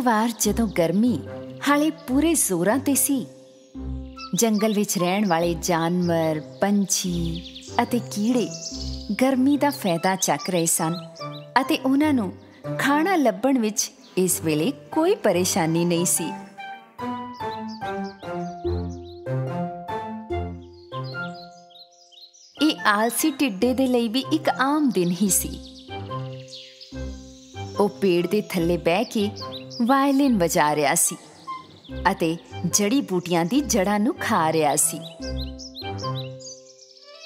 ਵਾਰ ਜਦੋਂ ਗਰਮੀ ਹਾਲੇ ਪੂਰੇ ਜ਼ੋਰਾਂ ਤੇ ਸੀ, ਜੰਗਲ ਵਿੱਚ ਰਹਿਣ ਵਾਲੇ ਜਾਨਵਰ, ਪੰਛੀ ਅਤੇ ਕੀੜੇ ਗਰਮੀ ਦਾ ਫਾਇਦਾ ਚੱਕ ਰਹੇ ਸਨ ਅਤੇ ਉਹਨਾਂ ਨੂੰ ਖਾਣਾ ਲੱਭਣ ਵਿੱਚ ਇਸ ਵੇਲੇ ਕੋਈ ਪਰੇਸ਼ਾਨੀ ਨਹੀਂ ਸੀ। ਇਹ ਆਲਸੀ ਟਿੱਡੇ ਦੇ ਲਈ ਵੀ ਇੱਕ ਆਮ ਦਿਨ ਹੀ ਸੀ। ਉਹ ਪੇੜ ਦੇ ਥੱਲੇ ਬਹਿ ਕੇ ਵਾਇਲਿਨ ਵਜਾ ਰਿਹਾ ਸੀ ਅਤੇ ਜੜੀ ਬੂਟੀਆਂ ਦੀ ਜੜਾਂ ਨੂੰ ਖਾ ਰਿਹਾ ਸੀ।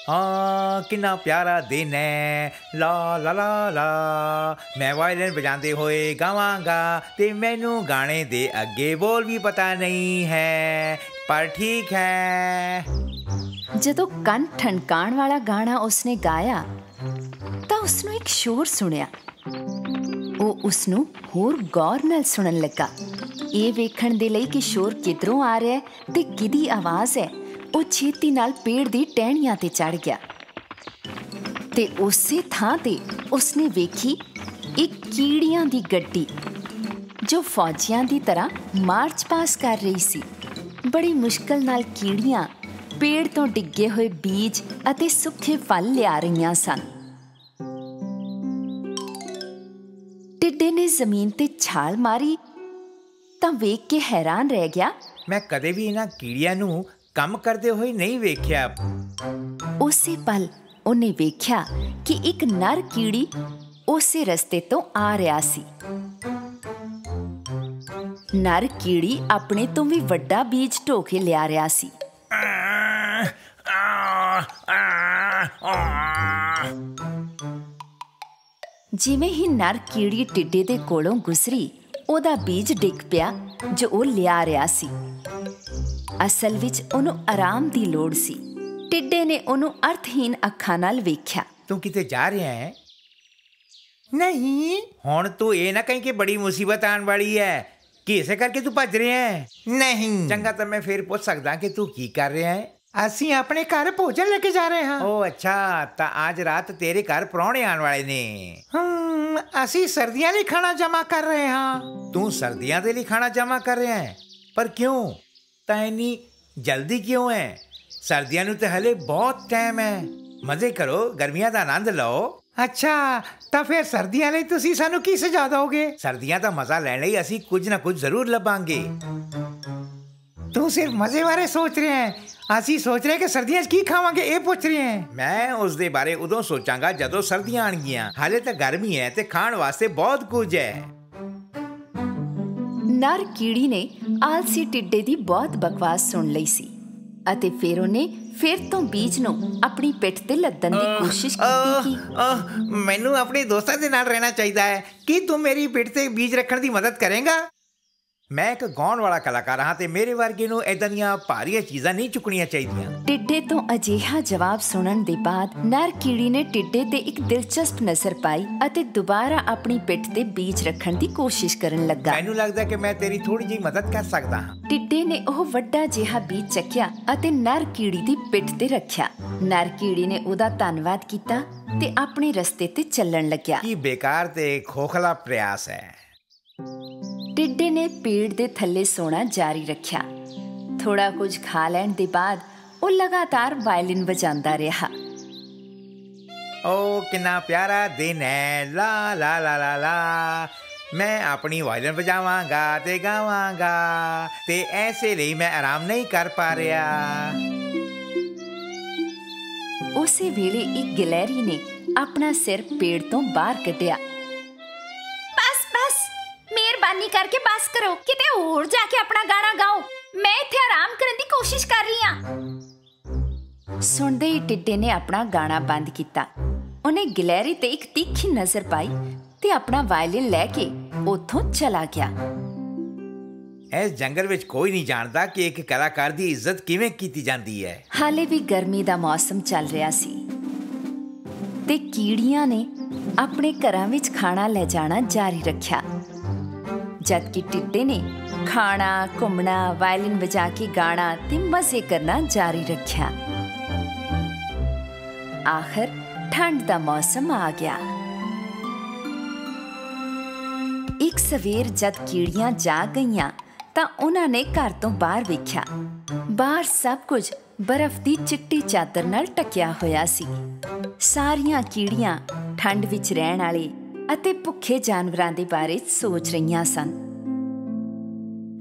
ਹਾਂ ਕਿੰਨਾ ਪਿਆਰਾ ਦਿਨ ਹੈ। ਲਾ ਲਾ ਲਾ ਲਾ। ਮੈਂ ਵਾਇਲਨ ਵਜਾਉਂਦੇ ਹੋਏ ਗਾਵਾਂਗਾ ਤੇ ਮੈਨੂੰ ਗਾਣੇ ਦੇ ਅੱਗੇ ਬੋਲ ਵੀ ਪਤਾ ਨਹੀਂ ਹੈ ਪਰ ਠੀਕ ਹੈ। ਜਦੋਂ ਕੰਨ ਠਣਕਾਣ ਵਾਲਾ ਗਾਣਾ ਉਸਨੇ ਗਾਇਆ ਤਾਂ ਉਸਨੂੰ ਇੱਕ ਸ਼ੋਰ ਸੁਣਿਆ। ਉਹ ਉਸਨੂੰ ਹੋਰ ਗੌਰ ਨਾਲ ਸੁਣਨ ਲੱਗਾ। ਇਹ ਵੇਖਣ ਦੇ ਲਈ ਕਿ ਸ਼ੋਰ ਕਿਧਰੋਂ ਆ ਰਿਹਾ ਹੈ ਤੇ ਕਿਹਦੀ ਆਵਾਜ਼ ਹੈ। ਉਹ ਛੇਤੀ ਨਾਲ ਪੇੜ ਦੀ ਟਹਿਣੀਆਂ ਤੇ ਚੜ ਗਿਆ। ਤੇ ਉਸੇ ਥਾਂ ਤੇ ਉਸਨੇ ਵੇਖੀ ਇੱਕ ਕੀੜੀਆਂ ਦੀ ਗੱਡੀ, ਜੋ ਫੌਜੀਆਂ ਦੀ ਤਰ੍ਹਾਂ ਮਾਰਚ ਪਾਸ ਕਰ ਰਹੀ ਸੀ। ਬੜੀ ਮੁਸ਼ਕਲ ਨਾਲ ਕੀੜੀਆਂ ਪੇੜ ਤੋਂ ਡਿੱਗੇ ਹੋਏ ਬੀਜ ਅਤੇ ਸੁੱਕੇ ਫਲ ਲਿਆ ਰਹੀਆਂ ਸਨ। ਨੇ ਜ਼ਮੀਨ ਤੇ ਛਾਲ ਮਾਰੀ ਤਾਂ ਵੇਖ ਕੇ ਹੈਰਾਨ ਰਹਿ ਗਿਆ। ਮੈਂ ਕਦੇ ਵੀ ਇਹਨਾਂ ਕੀੜੀਆਂ ਨੂੰ ਕੰਮ ਕਰਦੇ ਹੋਏ ਨਹੀਂ ਵੇਖਿਆ। ਉਸੇ ਪਲ ਉਹਨੇ ਵੇਖਿਆ ਕਿ ਇੱਕ ਨਰ ਕੀੜੀ ਉਸੇ ਰਸਤੇ ਤੋਂ ਆ ਰਿਹਾ ਸੀ। ਨਰ ਕੀੜੀ ਆਪਣੇ ਤੋਂ ਵੀ ਵੱਡਾ ਬੀਜ ਢੋ ਕੇ ਲਿਆ ਰਿਹਾ ਸੀ। ਜਿਵੇਂ ਹੀ ਨਰ ਕੀੜੀ ਟਿੱਡੇ ਦੇ ਕੋਲੋਂ ਗੁਜ਼ਰੀ ਉਹਦਾ ਬੀਜ ਡਿੱਗ ਪਿਆ ਜੋ ਉਹ ਲਿਆ ਰਿਹਾ ਸੀ। ਅਸਲ ਵਿੱਚ ਉਹਨੂੰ ਆਰਾਮ ਦੀ ਲੋੜ ਸੀ। ਟਿੱਡੇ ਨੇ ਉਹਨੂੰ ਅਰਥਹੀਨ ਅੱਖਾਂ ਨਾਲ ਵੇਖਿਆ। ਤੂੰ ਕਿਤੇ ਜਾ ਰਿਹਾ ਹੈ? ਨਹੀਂ ਹੁਣ ਤੂੰ ਇਹ ਨਾ ਕਹੀਂ ਕਿ ਬੜੀ ਮੁਸੀਬਤ ਆਉਣ ਵਾਲੀ ਹੈ। ਕਿ ਇਸੇ ਕਰਕੇ ਤੂੰ ਭੱਜ ਰਿਹਾ ਹੈ? ਨਹੀਂ। ਚੰਗਾ ਤਾਂ ਮੈਂ ਫੇਰ ਪੁੱਛ ਸਕਦਾ ਕਿ ਤੂੰ ਕੀ ਕਰ ਰਿਹਾ ਹੈ? ਅਸੀਂ ਆਪਣੇ ਘਰ ਭੋਜਨ ਲੈ ਕੇ ਜਾ ਰਹੇ ਹਾਂ। ਓ ਅੱਛਾ ਤਾਂ ਅੱਜ ਰਾਤ ਤੇਰੇ ਘਰ ਪ੍ਰਾਹੁਣੇ ਆਉਣ ਵਾਲੇ ਨੇ। ਹਮ ਅਸੀਂ ਸਰਦੀਆਂ ਲਈ ਖਾਣਾ ਜਮ੍ਹਾਂ ਕਰ ਰਹੇ ਹਾਂ। ਤੂੰ ਸਰਦੀਆਂ ਦੇ ਲਈ ਖਾਣਾ ਜਮ੍ਹਾਂ ਕਰ ਰਿਹਾ ਹੈ? ਪਰ ਕਿਉਂ? ਤਾਂ ਇੰਨੀ ਜਲਦੀ ਕਿਉਂ ਹੈ? ਸਰਦੀਆਂ ਨੂੰ ਤੇ ਹਲੇ ਬਹੁਤ ਟਾਈਮ ਹੈ। ਮਜ਼ੇ ਕਰੋ ਗਰਮੀਆਂ ਦਾ ਆਨੰਦ ਲਓ। ਅੱਛਾ ਤਾਂ ਫਿਰ ਸਰਦੀਆਂ ਲਈ ਤੁਸੀਂ ਸਾਨੂੰ ਕੀ ਸੁਝਾਅ ਦਿਓਗੇ ਸਰਦੀਆਂ ਦਾ ਮਜ਼ਾ ਲੈਣ ਲਈ ਅਸੀਂ ਕੁਝ ਨਾ ਕੁਝ ਜ਼ਰੂਰ ਲੱਭਾਂਗੇ। ਤੂੰ ਸਿਰਫ ਮਜ਼ੇ ਬਾਰੇ ਸੋਚ ਰਿਹਾ ਹੈ ਅਸੀਂ ਸੋਚ ਰਹੇ ਕਿ ਸਰਦੀਆਂ 'ਚ ਕੀ ਖਾਵਾਂਗੇ ਇਹ ਪੁੱਛ ਰਹੇ ਹਾਂ ਮੈਂ ਉਸ ਦੇ ਬਾਰੇ ਉਦੋਂ ਸੋਚਾਂਗਾ ਜਦੋਂ ਸਰਦੀਆਂ ਆਣਗੀਆਂ ਹਾਲੇ ਤਾਂ ਗਰਮੀ ਹੈ ਤੇ ਖਾਣ ਵਾਸਤੇ ਬਹੁਤ ਕੁਝ ਹੈ ਨਰ ਕੀੜੀ ਨੇ ਆਲਸੀ ਟਿੱਡੇ ਦੀ ਬਹੁਤ ਬਕਵਾਸ ਸੁਣ ਲਈ ਸੀ ਅਤੇ ਫਿਰ ਉਹਨੇ ਫਿਰ ਤੋਂ ਬੀਜ ਨੂੰ ਆਪਣੀ ਪਿੱਠ ਤੇ ਲੱਦਣ ਦੀ ਕੋਸ਼ਿਸ਼ ਕੀਤੀ ਕਿ ਮੈਨੂੰ ਆਪਣੇ ਦੋਸਤਾਂ ਦੇ ਨਾਲ ਰਹਿਣਾ ਚਾਹੀਦਾ ਹੈ ਕੀ ਤੂੰ ਮੇਰੀ ਪਿੱਠ ਤੇ ਬੀਜ ਰੱਖਣ ਦੀ ਮਦਦ ਕਰੇਗਾ ਮੈਂ ਇੱਕ ਗਾਉਣ ਵਾਲਾ ਕਲਾਕਾਰ ਹਾਂ ਤੇ ਮੇਰੇ ਵਰਗੇ ਨੂੰ ਇਦਾਂ ਦੀਆਂ ਭਾਰੀਆਂ ਚੀਜ਼ਾਂ ਨਹੀਂ ਚੁੱਕਣੀਆਂ ਚਾਹੀਦੀਆਂ। ਟਿੱਡੇ ਤੋਂ ਅਜਿਹਾ ਜਵਾਬ ਸੁਣਨ ਦੇ ਬਾਅਦ ਨਰ ਕੀੜੀ ਨੇ ਟਿੱਡੇ ਤੇ ਇੱਕ ਦਿਲਚਸਪ ਨਜ਼ਰ ਪਾਈ ਅਤੇ ਦੁਬਾਰਾ ਆਪਣੀ ਪਿੱਠ ਤੇ ਬੀਜ ਰੱਖਣ ਦੀ ਕੋਸ਼ਿਸ਼ ਕਰਨ ਲੱਗਾ। ਮੈਨੂੰ ਲੱਗਦਾ ਕਿ ਮੈਂ ਤੇਰੀ ਥੋੜੀ ਜਿਹੀ ਮਦਦ ਕਰ ਸਕਦਾ ਹਾਂ। ਟਿੱਡੇ ਨੇ ਉਹ ਵੱਡਾ ਜਿਹਾ ਬੀਜ ਚੱਕਿਆ ਅਤੇ ਨਰ ਕੀੜੀ ਦੀ ਪਿੱਠ ਤੇ ਰੱਖਿਆ। ਨਰ ਕੀੜੀ ਨੇ ਉਹਦਾ ਧੰਨਵਾਦ ਕੀਤਾ ਤੇ ਆਪਣੇ ਰਸਤੇ ਤੇ ਚੱਲਣ ਲੱਗਿਆ। ਕੀ ਬੇਕਾਰ ਤੇ ਖੋਖਲਾ ਪ੍ਰਯਾਸ ਹੈ। ਟਿੱਡੇ ਨੇ ਪੇੜ ਦੇ ਥੱਲੇ ਸੋਣਾ ਜਾਰੀ ਰੱਖਿਆ। ਥੋੜਾ ਕੁਝ ਖਾ ਲੈਣ ਦੇ ਬਾਅਦ ਉਹ ਲਗਾਤਾਰ ਵਾਇਲਿਨ ਵਜਾਉਂਦਾ ਰਿਹਾ। ਓ ਕਿੰਨਾ ਪਿਆਰਾ ਦਿਨ ਹੈ। ਲਾ ਲਾ ਲਾ ਲਾ ਲਾ। ਮੈਂ ਆਪਣੀ ਵਾਇਲਨ ਵਜਾਵਾਂਗਾ ਤੇ ਗਾਵਾਂਗਾ ਤੇ ਐਸੇ ਲਈ ਮੈਂ ਆਰਾਮ ਨਹੀਂ ਕਰ ਪਾ ਰਿਹਾ। ਉਸੇ ਵੇਲੇ ਇੱਕ ਗਿਲੈਰੀ ਨੇ ਆਪਣਾ ਸਿਰ ਪੇੜ ਤੋਂ ਬਾਹਰ ਕੱਢਿਆ। ਕਰਕੇ ਬਸ ਕਰੋ। ਕਿਤੇ ਹੋਰ ਜਾ ਕੇ ਆਪਣਾ ਗਾਣਾ ਗਾਓ। ਮੈਂ ਇੱਥੇ ਆਰਾਮ ਕਰਨ ਦੀ ਕੋਸ਼ਿਸ਼ ਕਰ ਰਹੀ ਹਾਂ। ਸੁਣਦੇ ਹੀ ਟਿੱਡੇ ਨੇ ਆਪਣਾ ਗਾਣਾ ਬੰਦ ਕੀਤਾ। ਉਹਨੇ ਗਿਲੈਰੀ ਤੇ ਇੱਕ ਤਿੱਖੀ ਨਜ਼ਰ ਪਾਈ ਤੇ ਆਪਣਾ ਵਾਇਲਿਨ ਲੈ ਕੇ ਉੱਥੋਂ ਚਲਾ ਗਿਆ। ਇਸ ਜੰਗਲ ਵਿੱਚ ਕੋਈ ਨਹੀਂ ਜਾਣਦਾ ਕਿ ਇੱਕ ਕਲਾਕਾਰ ਦੀ ਇੱਜ਼ਤ ਕਿਵੇਂ ਕੀਤੀ ਜਾਂਦੀ ਹੈ। ਹਾਲੇ ਵੀ ਗਰਮੀ ਦਾ ਮੌਸਮ ਚੱਲ ਰਿਹਾ ਸੀ। ਤੇ ਕੀੜੀਆਂ ਨੇ ਆਪਣੇ ਘਰਾਂ ਵਿੱਚ ਖਾਣਾ ਲੈ ਜਾਣਾ ਜਾਰੀ ਰੱਖਿਆ। ਜਦ ਕਿ ਟਿੱਡੇ ਨੇ ਖਾਣਾ, ਘੁੰਮਣਾ ਵਾਇਲਿਨ ਵਜਾ ਕੇ ਗਾਣਾ ਤੇ ਮਜ਼ੇ ਕਰਨਾ ਜਾਰੀ ਰੱਖਿਆ। ਆਖਰ ਠੰਡ ਦਾ ਮੌਸਮ ਆ ਗਿਆ। ਇੱਕ ਸਵੇਰ ਜਦ ਕੀੜੀਆਂ ਜਾ ਗਈਆਂ ਤਾਂ ਉਹਨਾਂ ਨੇ ਘਰ ਤੋਂ ਬਾਹਰ ਵੇਖਿਆ। ਬਾਹਰ ਸਭ ਕੁਝ ਬਰਫ਼ ਦੀ ਚਿੱਟੀ ਚਾਦਰ ਨਾਲ ਟਕਿਆ ਹੋਇਆ ਸੀ। ਸਾਰੀਆਂ ਕੀੜੀਆਂ ਠੰਡ ਵਿੱਚ ਰਹਿਣ ਵਾਲੇ ਅਤੇ ਭੁੱਖੇ ਜਾਨਵਰਾਂ ਦੇ ਬਾਰੇ ਸੋਚ ਰਹੀਆਂ ਸਨ।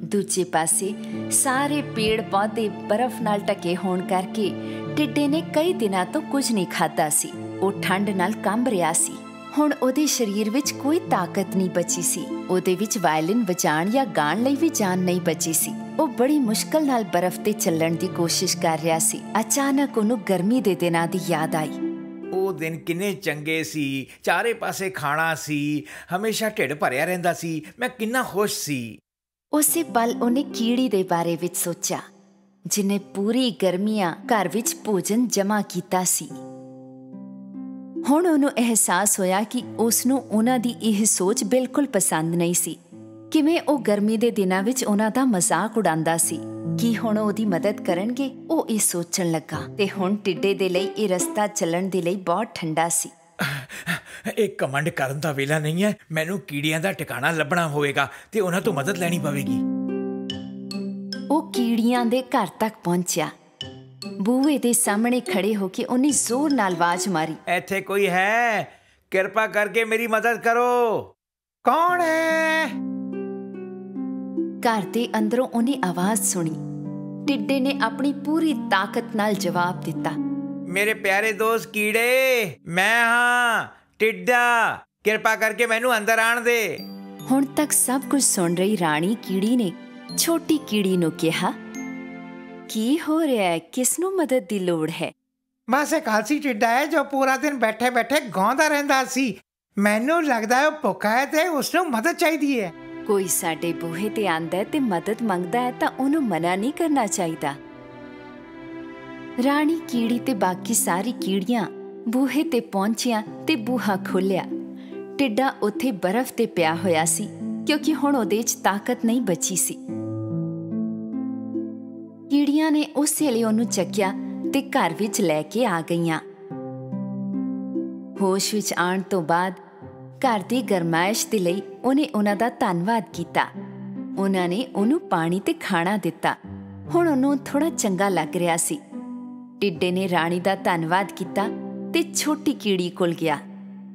ਦੂਜੇ ਪਾਸੇ, ਸਾਰੇ ਪੇੜ ਪੌਦੇ ਬਰਫ਼ ਨਾਲ ਢਕੇ ਹੋਣ ਕਰਕੇ ਟਿੱਡੇ ਨੇ ਕਈ ਦਿਨਾਂ ਤੋਂ ਕੁਝ ਨਹੀਂ ਖਾਦਾ ਸੀ। ਉਹ ਠੰਡ ਨਾਲ ਕੰਬ ਰਿਹਾ ਸੀ। ਹੁਣ ਉਹਦੇ ਸਰੀਰ ਵਿੱਚ ਕੋਈ ਤਾਕਤ ਨਹੀਂ ਬਚੀ ਸੀ। ਉਹਦੇ ਵਿੱਚ ਵਾਇਲਿਨ ਵਜਾਣ ਜਾਂ ਗਾਣ ਲਈ ਵੀ ਜਾਨ ਨਹੀਂ ਬਚੀ ਸੀ। ਉਹ ਬੜੀ ਮੁਸ਼ਕਲ ਨਾਲ ਬਰਫ਼ ਤੇ ਚੱਲਣ ਦੀ ਕੋਸ਼ਿਸ਼ ਕਰ ਰਿਹਾ ਸੀ। ਅਚਾਨਕ ਉਹਨੂੰ ਗਰਮੀ ਦੇ ਦਿਨਾਂ ਦੀ ਯਾਦ ਆਈ। ਉਹ ਦਿਨ ਕਿੰਨੇ ਚੰਗੇ ਸੀ, ਚਾਰੇ ਪਾਸੇ ਖਾਣਾ ਸੀ, ਹਮੇਸ਼ਾ ਢਿੱਡ ਭਰਿਆ ਰਹਿੰਦਾ ਸੀ, ਮੈਂ ਕਿੰਨਾ ਖੁਸ਼ ਸੀ। ਉਸੇ ਪਲ ਉਹਨੇ ਕੀੜੀ ਦੇ ਬਾਰੇ ਵਿੱਚ ਸੋਚਿਆ, ਜਿਨੇ ਪੂਰੀ ਗਰਮੀਆਂ ਘਰ ਵਿੱਚ ਭੋਜਨ ਜਮ੍ਹਾਂ ਕੀਤਾ ਸੀ। ਹੁਣ ਉਹਨੂੰ ਅਹਿਸਾਸ ਹੋਇਆ ਕਿ ਉਸ ਨੂੰ ਉਹਨਾਂ ਦੀ ਇਹ ਸੋਚ ਬਿਲਕੁਲ ਪਸੰਦ ਨਹੀਂ ਸੀ, ਕਿਵੇਂ ਉਹ ਗਰਮੀ ਦੇ ਦਿਨਾਂ ਵਿੱਚ ਉਹਨਾਂ ਦਾ ਮਜ਼ਾਕ ਉਡਾਉਂਦਾ ਸੀ। ਕੀ ਹੁਣ ਉਹ ਉਹਦੀ ਮਦਦ ਕਰਨਗੇ? ਉਹ ਇਹ ਸੋਚਣ ਲੱਗਾ। ਤੇ ਹੁਣ ਟਿੱਡੇ ਦੇ ਲਈ ਇਹ ਰਸਤਾ ਚੱਲਣ ਦੇ ਲਈ ਬਹੁਤ ਠੰਡਾ ਸੀ। ਇਹ ਕਮੰਡ ਕਰਨ ਦਾ ਵੇਲਾ ਨਹੀਂ ਹੈ। ਮੈਨੂੰ ਕੀੜੀਆਂ ਦਾ ਟਿਕਾਣਾ ਲੱਭਣਾ ਹੋਵੇਗਾ ਤੇ ਉਹਨਾਂ ਤੋਂ ਮਦਦ ਲੈਣੀ ਪਵੇਗੀ। ਉਹ ਕੀੜੀਆਂ ਦੇ ਘਰ ਤੱਕ ਪਹੁੰਚਿਆ। ਬੂਹੇ ਦੇ ਸਾਹਮਣੇ ਖੜੇ ਹੋ ਕੇ ਉਹਨੇ ਜ਼ੋਰ ਨਾਲ ਆਵਾਜ਼ ਮਾਰੀ। ਇੱਥੇ ਕੋਈ ਹੈ? ਕਿਰਪਾ ਕਰਕੇ ਮੇਰੀ ਮਦਦ ਕਰੋ। ਕੌਣ ਹੈ? ਘਰ ਦੇ ਅੰਦਰੋਂ ਉਹਨੇ ਆਵਾਜ਼ ਸੁਣੀ। ਟਿੱਡੇ ਨੇ ਆਪਣੀ ਪੂਰੀ ਤਾਕਤ ਨਾਲ ਜਵਾਬ ਦਿੱਤਾ। ਮੇਰੇ ਪਿਆਰੇ ਦੋਸਤ ਕੀੜੇ ਮੈਂ ਹਾਂ ਟਿੱਡਾ ਕਿਰਪਾ ਕਰਕੇ ਮੈਨੂੰ ਅੰਦਰ ਆਣ ਦੇ। ਹੁਣ ਤੱਕ ਸਭ ਕੁਝ ਸੁਣ ਰਹੀ ਰਾਣੀ ਕੀੜੀ ਨੇ ਛੋਟੀ ਕੀੜੀ ਨੂੰ ਕਿਹਾ ਕੀ ਹੋ ਰਿਹਾ ਹੈ? ਕਿਸ ਨੂੰ ਮਦਦ ਦੀ ਲੋੜ ਹੈ? ਬਸ ਇੱਕ ਆਲਸੀ ਟਿੱਡਾ ਹੈ ਜੋ ਪੂਰਾ ਦਿਨ ਬੈਠੇ ਬੈਠੇ ਗਾਉਂਦਾ ਰਹਿੰਦਾ ਸੀ। ਮੈਨੂੰ ਲੱਗਦਾ ਹੈ ਉਹ ਭੁੱਖਾ ਹੈ ਤੇ ਉਸ ਨੂੰ ਮਦਦ ਚਾਹੀਦੀ ਹੈ। ਕੋਈ ਸਾਡੇ ਬੂਹੇ ਤੇ ਆਂਦਾ ਹੈ ਤੇ ਮਦਦ ਮੰਗਦਾ ਹੈ ਤਾਂ ਉਹਨੂੰ ਮਨਾ ਨਹੀਂ ਕਰਨਾ ਚਾਹੀਦਾ। ਰਾਣੀ ਕੀੜੀ ਤੇ ਬਾਕੀ ਸਾਰੀ ਕੀੜੀਆਂ ਬੂਹੇ ਤੇ ਪਹੁੰਚੀਆਂ ਤੇ ਬੂਹਾ ਖੋਲਿਆ ਟਿੱਡਾ ਉੱਥੇ ਬਰਫ਼ ਤੇ ਪਿਆ ਹੋਇਆ ਸੀ, ਕਿਉਂਕਿ ਹੁਣ ਉਹਦੇ 'ਚ ਤਾਕਤ ਨਹੀਂ ਬਚੀ ਸੀ। ਕੀੜੀਆਂ ਨੇ ਉਸੇ ਲਈ ਉਹਨੂੰ ਚੱਕਿਆ ਤੇ ਘਰ ਵਿੱਚ ਲੈ ਕੇ ਆ ਗਈਆਂ। ਹੋਸ਼ ਵਿੱਚ ਆਉਣ ਤੋਂ ਬਾਅਦ ਘਰ ਦੀ ਗਰਮਾਇਸ਼ ਦੇ ਲਈ ਉਹਨੇ ਉਹਨਾਂ ਦਾ ਧੰਨਵਾਦ ਕੀਤਾ। ਉਹਨਾਂ ਨੇ ਉਹਨੂੰ ਪਾਣੀ ਤੇ ਖਾਣਾ ਦਿੱਤਾ। ਹੁਣ ਉਹਨੂੰ ਥੋੜਾ ਚੰਗਾ ਲੱਗ ਰਿਹਾ ਸੀ। ਟਿੱਡੇ ਨੇ ਰਾਣੀ ਦਾ ਧੰਨਵਾਦ ਕੀਤਾ ਤੇ ਛੋਟੀ ਕੀੜੀ ਕੋਲ ਗਿਆ।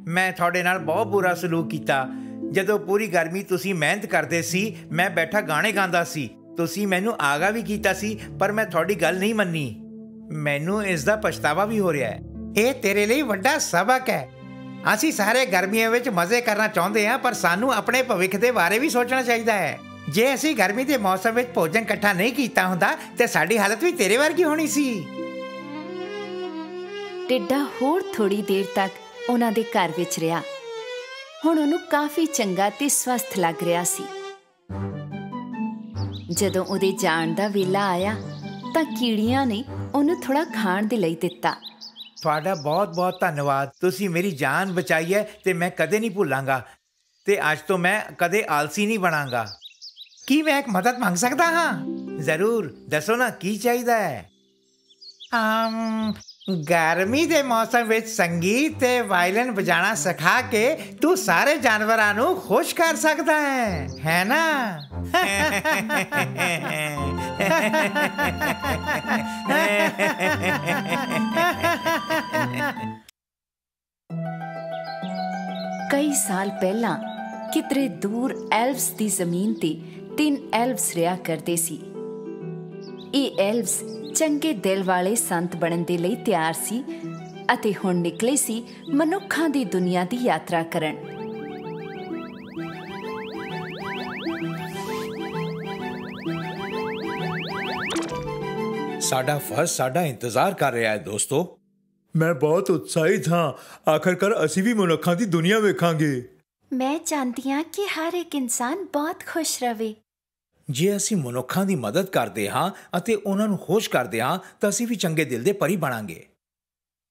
ਮੈਂ ਤੁਹਾਡੇ ਨਾਲ ਬਹੁਤ ਬੁਰਾ ਸਲੂਕ ਕੀਤਾ। ਜਦੋਂ ਪੂਰੀ ਗਰਮੀ ਤੁਸੀਂ ਮਿਹਨਤ ਕਰਦੇ ਸੀ, ਮੈਂ ਬੈਠਾ ਗਾਣੇ ਗਾਉਂਦਾ ਸੀ। ਤੁਸੀਂ ਮੈਨੂੰ ਆਗਾ ਵੀ ਕੀਤਾ ਸੀ, ਪਰ ਮੈਂ ਤੁਹਾਡੀ ਗੱਲ ਨਹੀਂ ਮੰਨੀ। ਮੈਨੂੰ ਇਸ ਦਾ ਪਛਤਾਵਾ ਵੀ ਹੋ ਰਿਹਾ ਹੈ। ਇਹ ਤੇਰੇ ਲਈ ਵੱਡਾ ਸਬਕ ਹੈ। ਅਸੀਂ ਸਾਰੇ ਗਰਮੀਆਂ ਵਿੱਚ ਮਜ਼ੇ ਕਰਨਾ ਚਾਹੁੰਦੇ ਹਾਂ, ਪਰ ਸਾਨੂੰ ਆਪਣੇ ਭਵਿੱਖ ਦੇ ਬਾਰੇ ਵੀ ਸੋਚਣਾ ਚਾਹੀਦਾ ਹੈ। ਜੇ ਅਸੀਂ ਗਰਮੀ ਦੇ ਮੌਸਮ ਵਿੱਚ ਭੋਜਨ ਇਕੱਠਾ ਨਹੀਂ ਕੀਤਾ ਹੁੰਦਾ, ਤੇ ਸਾਡੀ ਹਾਲਤ ਵੀ ਤੇਰੇ ਵਰਗੀ ਹੋਣੀ ਸੀ। ਟਿੱਡਾ ਹੋਰ ਥੋੜੀ ਦੇਰ ਤੱਕ ਉਹਨਾਂ ਦੇ ਘਰ ਵਿੱਚ ਰਿਹਾ। ਹੁਣ ਉਹਨੂੰ ਕਾਫੀ ਚੰਗਾ ਤੇ ਸਵਸਥ ਲੱਗ ਰਿਹਾ ਸੀ। ਜਦੋਂ ਉਹਦੇ ਜਾਣ ਦਾ ਵੇਲਾ ਆਇਆ, ਤਾਂ ਕੀੜੀਆਂ ਨੇ ਉਹਨੂੰ ਥੋੜਾ ਖਾਣ ਦੇ ਲਈ ਦਿੱਤਾ। ਤੁਹਾਡਾ ਬਹੁਤ-ਬਹੁਤ ਧੰਨਵਾਦ। ਤੁਸੀਂ ਮੇਰੀ ਜਾਨ ਬਚਾਈ ਹੈ ਤੇ ਮੈਂ ਕਦੇ ਨਹੀਂ ਭੁੱਲਾਂਗਾ। ਤੇ ਅੱਜ ਤੋਂ ਮੈਂ ਕਦੇ ਆਲਸੀ ਨਹੀਂ ਬਣਾਂਗਾ। ਕੀ ਮੈਂ ਇੱਕ ਮਦਦ ਮੰਗ ਸਕਦਾ ਹਾਂ? ਜ਼ਰੂਰ, ਦੱਸੋ ਨਾ ਕੀ ਚਾਹੀਦਾ ਹੈ? ਆਮ ਗਰਮੀ ਦੇ ਮੌਸਮ ਵਿੱਚ ਸੰਗੀਤ ਤੇ ਵਾਇਲਨ ਵਜਾਣਾ ਸਿਖਾ ਕੇ ਤੂੰ ਸਾਰੇ ਜਾਨਵਰਾਂ ਨੂੰ ਖੁਸ਼ ਕਰ ਸਕਦਾ ਹੈ ਹੈ ਨਾ? ਕਈ ਸਾਲ ਪਹਿਲਾਂ ਕਿਤਰੇ ਦੂਰ ਐਲਵਸ ਦੀ ਜ਼ਮੀਨ ਤੇ ਤਿੰਨ ਐਲਵਸ ਰਿਆ ਕਰਦੇ ਸੀ। ਇਹ ਐਲਵਸ ਚੰਗੇ ਦਿਲ ਵਾਲੇ ਸੰਤ ਬਣਨ ਦੇ ਲਈ ਤਿਆਰ ਸੀ ਅਤੇ ਹੁਣ ਨਿਕਲੇ ਸੀ ਮਨੁੱਖਾਂ ਦੀ ਦੁਨੀਆ ਦੀ ਯਾਤਰਾ ਕਰਨ। ਸਾਡਾ ਫਰਜ਼ ਸਾਡਾ ਇੰਤਜ਼ਾਰ ਕਰ ਰਿਹਾ ਹੈ ਦੋਸਤੋ। ਮੈਂ ਬਹੁਤ ਉਤਸ਼ਾਹਿਤ ਹਾਂ। ਆਖਰਕਾਰ ਅਸੀਂ ਵੀ ਮਨੁੱਖਾਂ ਦੀ ਦੁਨੀਆ ਵੇਖਾਂਗੇ। ਮੈਂ ਚਾਹੁੰਦੀ ਹਾਂ ਕਿ ਹਰ ਇੱਕ ਇਨਸਾਨ ਬਹੁਤ ਖੁਸ਼ ਰਵੇ। ਜੇ ਅਸੀਂ ਮਨੁੱਖਾਂ ਦੀ ਮਦਦ ਕਰਦੇ ਹਾਂ ਅਤੇ ਉਹਨਾਂ ਨੂੰ ਖੁਸ਼ ਕਰਦੇ ਹਾਂ, ਤਾਂ ਅਸੀਂ ਵੀ ਚੰਗੇ ਦਿਲ ਦੇ ਪਰੀ ਬਣਾਂਗੇ।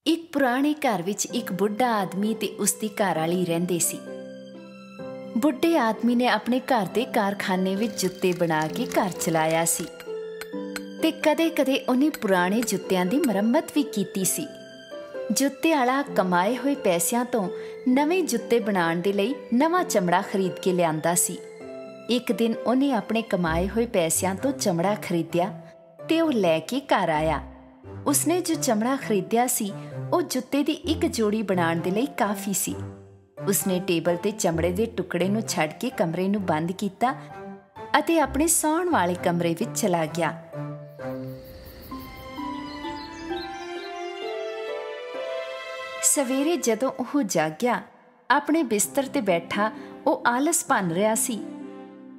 ਇੱਕ ਪੁਰਾਣੇ ਘਰ ਵਿੱਚ ਇੱਕ ਬੁੱਢਾ ਆਦਮੀ ਤੇ ਉਸ ਦੀ ਘਰਵਾਲੀ ਰਹਿੰਦੇ ਸੀ। ਬੁੱਢੇ ਆਦਮੀ ਨੇ ਆਪਣੇ ਘਰ ਦੇ ਕਾਰਖਾਨੇ ਵਿੱਚ ਜੁੱਤੇ ਬਣਾ ਕੇ ਘਰ ਚਲਾਇਆ ਸੀ ਤੇ ਕਦੇ-ਕਦੇ ਉਹਨੇ ਪੁਰਾਣੇ ਜੁੱਤਿਆਂ ਦੀ ਮੁਰੰਮਤ ਵੀ ਕੀਤੀ ਸੀ। ਜੁੱਤੇ ਵਾਲਾ ਕਮਾਏ ਹੋਏ ਪੈਸਿਆਂ ਤੋਂ ਨਵੇਂ ਜੁੱਤੇ ਬਣਾਉਣ ਦੇ ਲਈ ਨਵਾਂ ਚਮੜਾ ਖਰੀਦ ਕੇ ਲਿਆਂਦਾ ਸੀ। ਇੱਕ ਦਿਨ ਉਹਨੇ ਆਪਣੇ ਕਮਾਏ ਹੋਏ ਪੈਸਿਆਂ ਤੋਂ ਚਮੜਾ ਖਰੀਦਿਆ ਤੇ ਉਹ ਲੈ ਕੇ ਘਰ ਆਇਆ। ਉਸਨੇ ਜੋ ਚਮੜਾ ਖਰੀਦਿਆ ਸੀ, ਉਹ ਜੁੱਤੇ ਦੀ ਇੱਕ ਜੋੜੀ ਬਣਾਉਣ ਦੇ ਲਈ ਕਾਫੀ ਸੀ। ਉਸਨੇ ਟੇਬਲ ਤੇ ਚਮੜੇ ਦੇ ਟੁਕੜੇ ਨੂੰ ਛੱਡ ਕੇ ਕਮਰੇ ਨੂੰ ਬੰਦ ਕੀਤਾ ਅਤੇ ਆਪਣੇ ਸੌਣ ਵਾਲੇ ਕਮਰੇ ਵਿੱਚ ਚਲਾ ਗਿਆ। ਸਵੇਰੇ ਜਦੋਂ ਉਹ ਜਾਗਿਆ, ਆਪਣੇ ਬਿਸਤਰ ਤੇ ਬੈਠਾ, ਉਹ ਆਲਸ ਭੰਨ ਰਿਹਾ ਸੀ।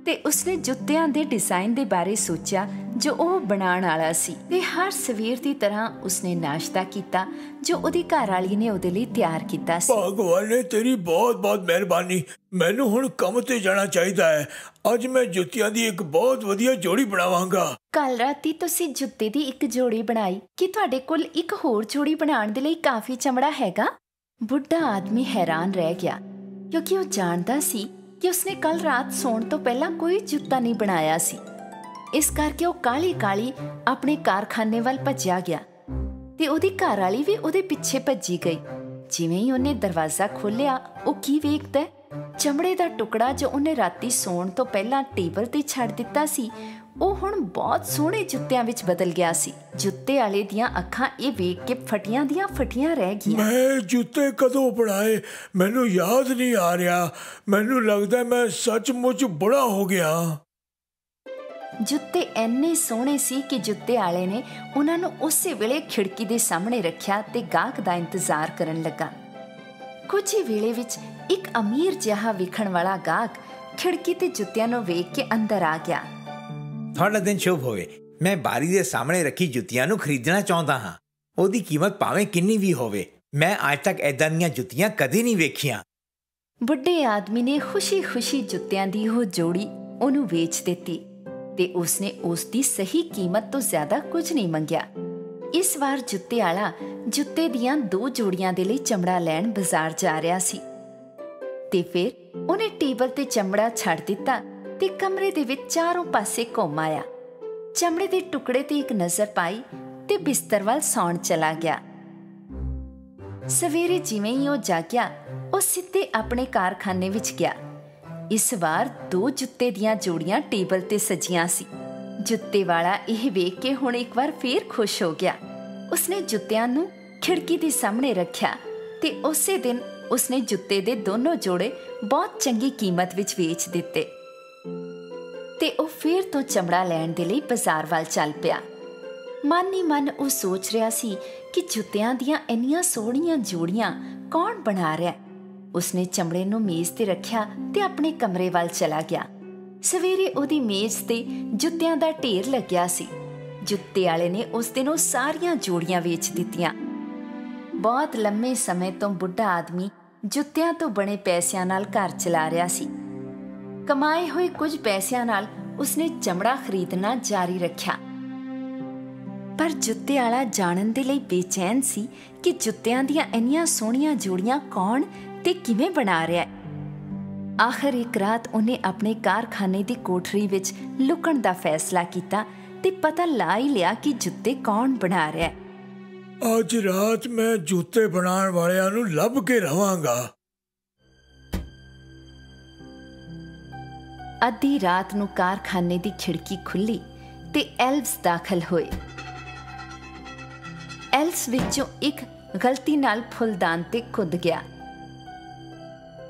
ਤੇ ਉਸਨੇ ਜੁੱਤਿਆਂ ਦੇ ਡਿਜ਼ਾਈਨ ਦੇ ਬਾਰੇ ਸੋਚਿਆ ਜੋ ਉਹ ਬਣਾਉਣ ਵਾਲਾ ਸੀ। ਤੇ ਹਰ ਸਵੇਰ ਦੀ ਤਰ੍ਹਾਂ ਉਸਨੇ ਨਾਸ਼ਤਾ ਕੀਤਾ ਜੋ ਉਹਦੀ ਘਰ ਵਾਲੀ ਨੇ ਉਹਦੇ ਲਈ ਤਿਆਰ ਕੀਤਾ ਸੀ। ਭਗਵਾਨ ਨੇ ਤੇਰੀ ਬਹੁਤ ਬਹੁਤ ਮਿਹਰਬਾਨੀ। ਮੈਨੂੰ ਹੁਣ ਕੰਮ ਤੇ ਜਾਣਾ ਚਾਹੀਦਾ ਹੈ। ਅੱਜ ਮੈਂ ਜੁੱਤੀਆਂ ਦੀ ਇੱਕ ਬਹੁਤ ਵਧੀਆ ਜੋੜੀ ਬਣਾਵਾਂਗਾ। ਕੱਲ ਰਾਤੀ ਤੁਸੀਂ ਜੁੱਤੇ ਦੀ ਇੱਕ ਜੋੜੀ ਬਣਾਈ। ਕਿ ਤੁਹਾਡੇ ਕੋਲ ਇੱਕ ਹੋਰ ਜੋੜੀ ਬਣਾਉਣ ਦੇ ਲਈ ਕਾਫੀ ਚਮੜਾ ਹੈਗਾ? ਬੁੱਢਾ ਆਦਮੀ ਹੈਰਾਨ ਰਹਿ ਗਿਆ ਕਿਉਂਕਿ ਉਹ ਜਾਣਦਾ ਸੀ ਕਿ ਉਸਨੇ ਕੱਲ ਰਾਤ ਸੌਣ ਤੋਂ ਪਹਿਲਾਂ ਕੋਈ ਜੁੱਤਾ ਨਹੀਂ ਬਣਾਇਆ ਸੀ। ਇਸ ਕਰਕੇ ਉਹ ਕਾਲੀ ਕਾਲੀ ਆਪਣੇ ਕਾਰਖਾਨੇ ਵੱਲ ਭੱਜਿਆ ਗਿਆ ਤੇ ਉਹਦੀ ਘਰ ਵਾਲੀ ਵੀ ਉਹਦੇ ਪਿੱਛੇ ਭੱਜੀ ਗਈ। ਜਿਵੇਂ ਹੀ ਉਹਨੇ ਦਰਵਾਜ਼ਾ ਖੋਲ੍ਹਿਆ, ਉਹ ਕੀ ਵੇਖਦਾ ਚਮੜੇ ਦਾ ਟੁਕੜਾ ਜੋ ਉਹਨੇ ਰਾਤੀ ਸੌਣ ਤੋਂ ਪਹਿਲਾਂ ਟੇਬਲ ਤੇ ਛੱਡ ਦਿੱਤਾ ਸੀ ਉਹ ਹੁਣ ਬਹੁਤ ਸੋਹਣੇ ਜੁੱਤਿਆਂ ਵਿੱਚ ਬਦਲ ਗਿਆ ਸੀ। ਜੁੱਤੇ ਵਾਲੇ ਦੀਆਂ ਅੱਖਾਂ ਇਹ ਵੇਖ ਕੇ ਫਟੀਆਂ ਦੀਆਂ ਫਟੀਆਂ ਰਹਿ ਗਈਆਂ। ਮੈਂ ਜੁੱਤੇ ਕਦੋਂ ਬਣਾਏ? ਮੈਨੂੰ ਯਾਦ ਨਹੀਂ ਆ ਰਿਹਾ। ਮੈਨੂੰ ਲੱਗਦਾ ਮੈਂ ਸੱਚਮੁੱਚ ਬੜਾ ਹੋ ਗਿਆ। ਜੁੱਤੇ ਐਨੇ ਸੋਹਣੇ ਸੀ ਕਿ ਜੁੱਤੇ ਵਾਲੇ ਨੇ ਉਹਨਾਂ ਨੂੰ ਉਸੇ ਵੇਲੇ ਖਿੜਕੀ ਦੇ ਸਾਹਮਣੇ ਰੱਖਿਆ ਤੇ ਗਾਹਕ ਦਾ ਇੰਤਜ਼ਾਰ ਕਰਨ ਲੱਗਾ। ਕੁਝ ਹੀ ਵੇਲੇ ਵਿੱਚ ਇੱਕ ਅਮੀਰ ਜਿਹਾ ਵਿਖਣ ਵਾਲਾ ਗਾਹਕ ਖਿੜਕੀ ਤੇ ਜੁੱਤਿਆਂ ਨੂੰ ਵੇਖ ਕੇ ਅੰਦਰ ਆ ਗਿਆ। ਤੁਹਾਡਾ ਦਿਨ ਸ਼ੁਭ ਹੋਵੇ ਮੈਂ ਬਾਰੀ ਦੇ ਸਾਹਮਣੇ ਰੱਖੀ ਜੁੱਤੀਆਂ ਨੂੰ ਖਰੀਦਣਾ ਚਾਹੁੰਦਾ ਹਾਂ ਉਹਦੀ ਕੀਮਤ ਭਾਵੇਂ ਕਿੰਨੀ ਵੀ ਹੋਵੇ ਮੈਂ ਅੱਜ ਤੱਕ ਐਦਾਂ ਦੀਆਂ ਜੁੱਤੀਆਂ ਕਦੇ ਨਹੀਂ ਵੇਖੀਆਂ ਬੁੱਢੇ ਆਦਮੀ ਨੇ ਖੁਸ਼ੀ-ਖੁਸ਼ੀ ਜੁੱਤਿਆਂ ਦੀ ਉਹ ਜੋੜੀ ਉਹਨੂੰ ਵੇਚ ਦਿੱਤੀ ਤੇ ਉਸਨੇ ਉਸ ਦੀ ਸਹੀ ਕੀਮਤ ਤੋਂ ਜ਼ਿਆਦਾ ਕੁਝ ਨਹੀਂ ਮੰਗਿਆ ਇਸ ਵਾਰ ਜੁੱਤੇ ਵਾਲਾ ਜੁੱਤੇ ਦੀਆਂ ਦੋ ਜੋੜੀਆਂ ਦੇ ਲਈ ਚਮੜਾ ਲੈਣ ਬਾਜ਼ਾਰ ਜਾ ਰਿਹਾ ਸੀ ਤੇ ਫਿਰ ਉਹਨੇ ਟੇਬਲ ਤੇ ਚਮੜਾ ਛੱਡ ਦਿੱਤਾ ਤੇ ਕਮਰੇ ਦੇ ਵਿੱਚ ਚਾਰੋਂ ਪਾਸੇ ਘੁੰਮ ਆਇਆ। ਚਮੜੇ ਦੇ ਟੁਕੜੇ ਤੇ ਇੱਕ ਨਜ਼ਰ ਪਾਈ ਤੇ ਬਿਸਤਰ ਵੱਲ ਸੌਣ ਚਲਾ ਗਿਆ। ਸਵੇਰੇ ਜਿਵੇਂ ਹੀ ਉਹ ਜਾਗਿਆ, ਉਹ ਸਿੱਧੇ ਆਪਣੇ ਕਾਰਖਾਨੇ ਵਿੱਚ ਗਿਆ। ਇਸ ਵਾਰ ਦੋ ਜੁੱਤੇ ਦੀਆਂ ਜੋੜੀਆਂ ਟੇਬਲ ਤੇ ਸਜੀਆਂ ਸੀ। ਜੁੱਤੇ ਵਾਲਾ ਇਹ ਵੇਖ ਕੇ ਹੁਣ ਇੱਕ ਵਾਰ ਫੇਰ ਖੁਸ਼ ਹੋ ਗਿਆ। ਉਸਨੇ ਜੁੱਤਿਆਂ ਨੂੰ ਖਿੜਕੀ ਦੇ ਸਾਹਮਣੇ ਰੱਖਿਆ ਤੇ ਉਸੇ ਦਿਨ ਉਸਨੇ ਜੁੱਤੇ ਦੇ ਦੋਨੋਂ ਜੋੜੇ ਬਹੁਤ ਚੰਗੀ ਕੀਮਤ ਵਿੱਚ ਵੇਚ ਦਿੱਤੇ। ਤੇ ਉਹ ਫੇਰ ਤੋਂ ਚਮੜਾ ਲੈਣ ਦੇ ਲਈ ਬਾਜ਼ਾਰ ਵੱਲ ਚੱਲ ਪਿਆ। ਮਨ ਹੀ ਮਨ ਉਹ ਸੋਚ ਰਿਹਾ ਸੀ ਕਿ ਜੁੱਤਿਆਂ ਦੀਆਂ ਇੰਨੀਆਂ ਸੋਹਣੀਆਂ ਜੋੜੀਆਂ ਕੌਣ ਬਣਾ ਰਿਹਾ ਉਸਨੇ ਚਮੜੇ ਨੂੰ ਮੇਜ਼ ਤੇ ਰੱਖਿਆ ਤੇ ਆਪਣੇ ਕਮਰੇ ਵੱਲ ਚਲਾ ਗਿਆ। ਸਵੇਰੇ ਉਹਦੀ ਮੇਜ਼ ਤੇ ਜੁੱਤਿਆਂ ਦਾ ਢੇਰ ਲੱਗਿਆ ਸੀ। ਜੁੱਤੇ ਵਾਲੇ ਨੇ ਉਸ ਦਿਨ ਉਹ ਸਾਰੀਆਂ ਜੋੜੀਆਂ ਵੇਚ ਦਿੱਤੀਆਂ। ਬਹੁਤ ਲੰਮੇ ਸਮੇਂ ਤੋਂ ਬੁੱਢਾ ਆਦਮੀ ਜੁੱਤਿਆਂ ਤੋਂ ਬਣੇ ਪੈਸਿਆਂ ਨਾਲ ਘਰ ਚਲਾ ਰਿਹਾ ਸੀ। ਕਮਾਏ ਹੋਏ ਕੁਝ ਪੈਸਿਆਂ ਨਾਲ ਉਸਨੇ ਚਮੜਾ ਖਰੀਦਣਾ ਜਾਰੀ ਰੱਖਿਆ। ਪਰ ਜੁੱਤੇ ਵਾਲਾ ਜਾਣਨ ਦੇ ਲਈ ਬੇਚੈਨ ਸੀ ਕਿ ਜੁੱਤਿਆਂ ਦੀਆਂ ਇੰਨੀਆਂ ਸੋਹਣੀਆਂ ਜੋੜੀਆਂ ਕੌਣ ਤੇ ਕਿਵੇਂ ਬਣਾ ਰਿਹਾ ਹੈ। ਆਖਰ ਇੱਕ ਰਾਤ ਉਹਨੇ ਆਪਣੇ ਕਾਰਖਾਨੇ ਦੀ ਕੋਠਰੀ ਵਿੱਚ ਲੁਕਣ ਦਾ ਫੈਸਲਾ ਕੀਤਾ ਤੇ ਪਤਾ ਲਾ ਹੀ ਲਿਆ ਕਿ ਜੁੱਤੇ ਕੌਣ ਬਣਾ ਰਿਹਾ ਹੈ। ਅੱਜ ਰਾਤ ਮੈਂ ਜੁੱਤੇ ਬਣਾਉਣ ਵਾਲਿਆਂ ਨੂੰ ਲੱਭ ਕੇ ਰਵਾਂਗਾ। ਅੱਧੀ ਰਾਤ ਨੂੰ ਕਾਰਖਾਨੇ ਦੀ ਖਿੜਕੀ ਖੁੱਲੀ ਤੇ ਐਲਵਸ ਦਾਖਲ ਹੋਏ। ਐਲਸ ਵਿੱਚੋਂ ਇੱਕ ਗਲਤੀ ਨਾਲ ਫੁੱਲਦਾਨ ਤੇ ਕੁੱਦ ਗਿਆ।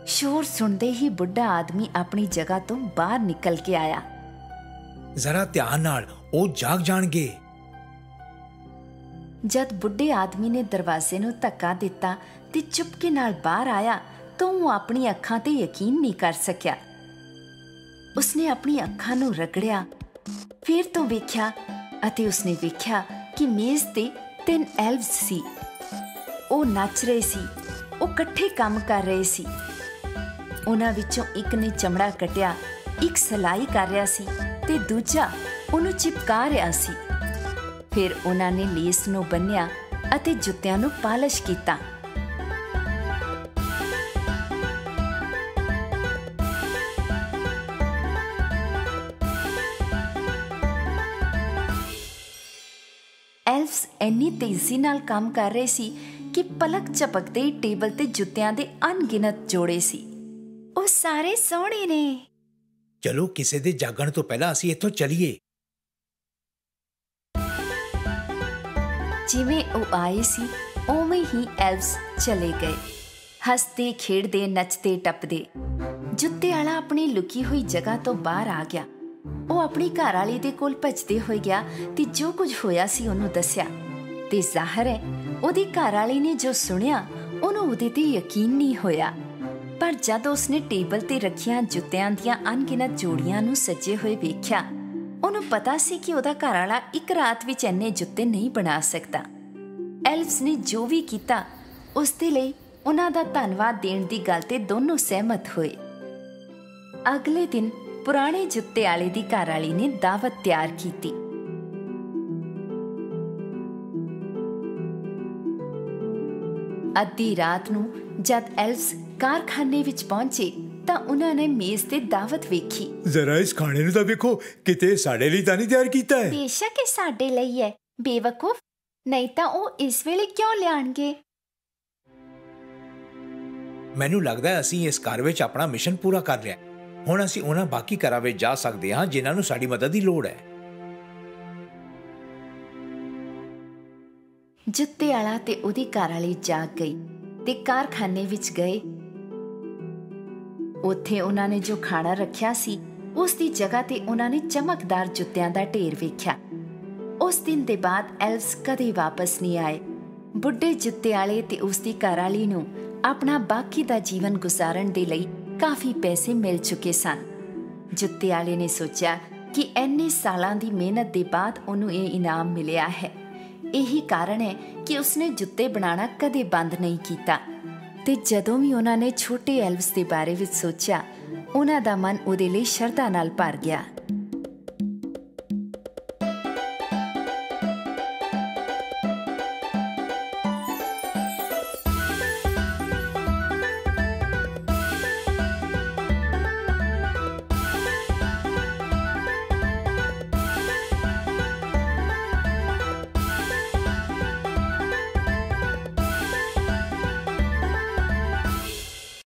ਸ਼ੋਰ ਸੁਣਦੇ ਹੀ ਬੁੱਢਾ ਆਦਮੀ ਆਪਣੀ ਜਗ੍ਹਾ ਤੋਂ ਬਾਹਰ ਨਿਕਲ ਕੇ ਆਇਆ। ਜ਼ਰਾ ਧਿਆਨ ਨਾਲ ਉਹ ਜਾਗ ਜਾਣਗੇ। ਜਦ ਬੁੱਢੇ ਆਦਮੀ ਨੇ ਦਰਵਾਜ਼ੇ ਨੂੰ ਧੱਕਾ ਦਿੱਤਾ ਤੇ ਚੁਪਕੇ ਨਾਲ ਬਾਹਰ ਆਇਆ ਤਾਂ ਉਹ ਆਪਣੀ ਅੱਖਾਂ ਤੇ ਯਕੀਨ ਨਹੀਂ ਕਰ ਸਕਿਆ। ਉਸਨੇ ਆਪਣੀ ਅੱਖਾਂ ਨੂੰ ਰਗੜਿਆ, ਫਿਰ ਤੋਂ ਵੇਖਿਆ ਅਤੇ ਉਸਨੇ ਵੇਖਿਆ ਕਿ ਮੇਜ਼ ਤੇ ਤਿੰਨ ਐਲਵਸ ਸੀ। ਉਹ ਨੱਚ ਰਹੇ ਸੀ, ਉਹ ਇਕੱਠੇ ਕੰਮ ਕਰ ਰਹੇ ਸੀ। ਉਹਨਾਂ ਵਿੱਚੋਂ ਇੱਕ ਨੇ ਚਮੜਾ ਕਟਿਆ, ਇੱਕ ਸਲਾਈ ਕਰ ਰਿਹਾ ਸੀ ਤੇ ਦੂਜਾ ਉਹਨੂੰ ਚਿਪਕਾ ਰਿਹਾ ਸੀ। ਫਿਰ ਉਹਨਾਂ ਨੇ ਲੇਸ ਨੂੰ ਬੰਨਿਆ ਅਤੇ ਜੁੱਤਿਆਂ ਨੂੰ ਪਾਲਿਸ਼ ਕੀਤਾ। ਐਲਫਸ ਇੰਨੀ ਤੇਜ਼ੀ ਨਾਲ ਕੰਮ ਕਰ ਰਹੇ ਸੀ ਕਿ ਪਲਕ ਝਪਕਦੇ ਹੀ ਟੇਬਲ ਤੇ ਜੁੱਤਿਆਂ ਦੇ ਅਣਗਿਣਤ ਜੋੜੇ ਸੀ। ਉਹ ਸਾਰੇ ਸੋਹਣੇ ਨੇ। ਚਲੋ ਕਿਸੇ ਦੇ ਜਾਗਣ ਤੋਂ ਪਹਿਲਾਂ ਅਸੀਂ ਇੱਥੋਂ ਚਲੀਏ। ਜਿਵੇਂ ਉਹ ਆਏ ਸੀ ਉਵੇਂ ਹੀ ਐਲਵਸ ਚਲੇ ਗਏ। ਹੱਸਦੇ ਖੇਡਦੇ ਨੱਚਦੇ ਟੱਪਦੇ। ਜੁੱਤੇ ਵਾਲਾ ਆਪਣੀ ਲੁਕੀ ਹੋਈ ਜਗ੍ਹਾ ਤੋਂ ਬਾਹਰ ਆ ਗਿਆ। ਉਹ ਆਪਣੀ ਘਰ ਵਾਲੀ ਦੇ ਕੋਲ ਭੱਜਦੇ ਹੋਏ ਗਿਆ ਤੇ ਜੋ ਕੁਝ ਹੋਇਆ ਸੀ ਉਹਨੂੰ ਦੱਸਿਆ। ਤੇ ਜ਼ਾਹਰ ਹੈ, ਉਹਦੀ ਘਰ ਵਾਲੀ ਨੇ ਜੋ ਸੁਣਿਆ, ਉਹਨੂੰ ਉਹਦੇ ਤੇ ਯਕੀਨ ਨਹੀਂ ਹੋਇਆ। ਪਰ ਜਦ ਉਸਨੇ ਟੇਬਲ ਤੇ ਰੱਖੀਆਂ ਜੁੱਤਿਆਂ ਦੀਆਂ ਅਣਗਿਣਤ ਜੋੜੀਆਂ ਨੂੰ ਸੱਜੇ ਹੋਏ ਵੇਖਿਆ, ਉਹਨੂੰ ਪਤਾ ਸੀ ਕਿ ਉਹਦਾ ਘਰ ਵਾਲਾ ਇੱਕ ਰਾਤ ਵਿੱਚ ਇੰਨੇ ਜੁੱਤੇ ਨਹੀਂ ਬਣਾ ਸਕਦਾ। ਐਲਫਸ ਨੇ ਜੋ ਵੀ ਕੀਤਾ, ਉਸ ਦੇ ਲਈ ਉਹਨਾਂ ਦਾ ਧੰਨਵਾਦ ਦੇਣ ਦੀ ਗੱਲ ਤੇ ਦੋਨੋਂ ਸਹਿਮਤ ਹੋਏ। ਅਗਲੇ ਦਿਨ ਪੁਰਾਣੇ ਜੁੱਤੇ ਵਾਲੇ ਦੀ ਘਰ ਵਾਲੀ ਨੇ ਦਾਵਤ ਤਿਆਰ ਕੀਤੀ। ਅੱਧੀ ਰਾਤ ਨੂੰ ਜਦ ਐਲਫਸ ਕਾਰਖਾਨੇ ਵਿੱਚ ਪਹੁੰਚੇ ਤਾਂ ਉਹਨਾਂ ਨੇ ਮੇਜ਼ ਤੇ ਦਾਵਤ ਵੇਖੀ। ਜ਼ਰਾ ਇਸ ਖਾਣੇ ਨੂੰ ਤਾਂ ਵੇਖੋ ਕਿਤੇ ਸਾਡੇ ਲਈ ਤਾਂ ਨਹੀਂ ਤਿਆਰ ਕੀਤਾ ਹੈ। ਬੇਸ਼ੱਕ ਇਹ ਸਾਡੇ ਲਈ ਹੈ ਬੇਵਕੂਫ। ਨਹੀਂ ਤਾਂ ਉਹ ਇਸ ਵੇਲੇ ਕਿਉਂ ਲਿਆਣਗੇ? ਮੈਨੂੰ ਲੱਗਦਾ ਹੈ ਅਸੀਂ ਇਸ ਘਰ ਵਿੱਚ ਆਪਣਾ ਮਿਸ਼ਨ ਪੂਰਾ ਕਰ ਲਿਆ ਹੁਣ ਅਸੀਂ ਉਹਨਾਂ ਬਾਕੀ ਘਰਾਂ ਵਿੱਚ ਜਾ ਸਕਦੇ ਹਾਂ ਜਿਨ੍ਹਾਂ ਨੂੰ ਸਾਡੀ ਮਦਦ ਦੀ ਲੋੜ ਹੈ। ਜੁੱਤੇ ਵਾਲਾ ਤੇ ਉਹਦੀ ਘਰ ਵਾਲੀ ਜਾਗ ਗਈ ਤੇ ਕਾਰਖਾਨੇ ਵਿੱਚ ਗਏ। ਉੱਥੇ ਉਹਨਾਂ ਨੇ ਜੋ ਖਾਣਾ ਰੱਖਿਆ ਸੀ, ਉਸ ਦੀ ਜਗ੍ਹਾ ਤੇ ਉਹਨਾਂ ਨੇ ਚਮਕਦਾਰ ਜੁੱਤਿਆਂ ਦਾ ਢੇਰ ਵੇਖਿਆ। ਉਸ ਦਿਨ ਦੇ ਬਾਅਦ ਐਲਸ ਕਦੇ ਵਾਪਸ ਨਹੀਂ ਆਏ। ਬੁੱਢੇ ਜੁੱਤੇ ਵਾਲੇ ਤੇ ਉਸ ਦੀ ਘਰ ਵਾਲੀ ਨੂੰ ਆਪਣਾ ਬਾਕੀ ਦਾ ਜੀਵਨ ਗੁਜ਼ਾਰਨ ਦੇ ਲਈ ਕਾਫੀ ਪੈਸੇ ਮਿਲ ਚੁੱਕੇ ਸਨ। ਜੁੱਤੇ ਵਾਲੇ ਨੇ ਸੋਚਿਆ ਕਿ ਇੰਨੇ ਸਾਲਾਂ ਦੀ ਮਿਹਨਤ ਦੇ ਬਾਅਦ ਉਹਨੂੰ ਇਹ ਇਨਾਮ ਮਿਲਿਆ ਹੈ। ਇਹੀ ਕਾਰਨ ਹੈ ਕਿ ਉਸਨੇ ਜੁੱਤੇ ਬਣਾਉਣਾ ਕਦੇ ਬੰਦ ਨਹੀਂ ਕੀਤਾ। ਤੇ ਜਦੋਂ ਵੀ ਉਹਨਾਂ ਨੇ ਛੋਟੇ ਐਲਵਸ ਦੇ ਬਾਰੇ ਵਿੱਚ ਸੋਚਿਆ, ਉਹਨਾਂ ਦਾ ਮਨ ਉਹਦੇ ਲਈ ਸ਼ਰਧਾ ਨਾਲ ਭਰ ਗਿਆ।